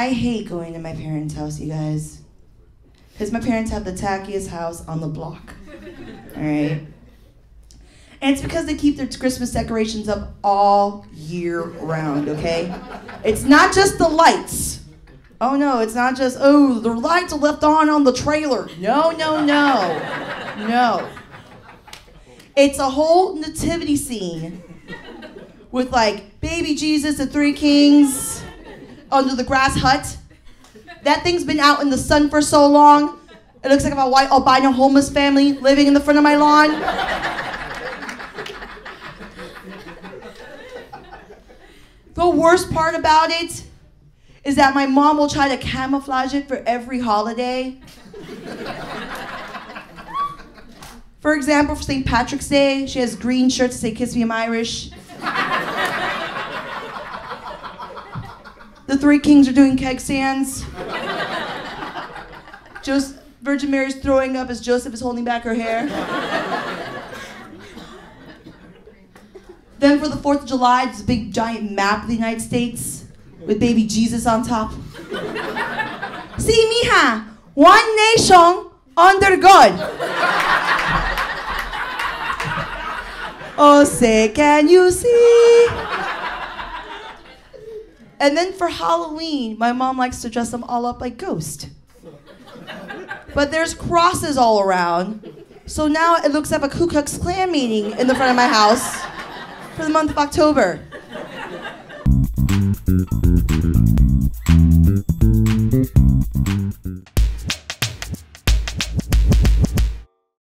I hate going to my parents' house, you guys. Because my parents have the tackiest house on the block. Alright? And it's because they keep their Christmas decorations up all year round, okay? It's not just the lights. Oh no, it's not just, oh, the lights are left on on the trailer. No, no, no. No. It's a whole nativity scene with like baby Jesus and three kings under the grass hut. That thing's been out in the sun for so long. It looks like a white albino homeless family living in the front of my lawn. the worst part about it is that my mom will try to camouflage it for every holiday. For example, for St. Patrick's Day, she has green shirts that say Kiss Me I'm Irish. the three kings are doing keg stands. Just Virgin Mary's throwing up as Joseph is holding back her hair. then for the 4th of July, it's a big giant map of the United States with baby Jesus on top. See, mija, one nation under God. Oh, say, can you see? And then for Halloween, my mom likes to dress them all up like ghosts. But there's crosses all around. So now it looks like a Ku Klux Klan meeting in the front of my house for the month of October.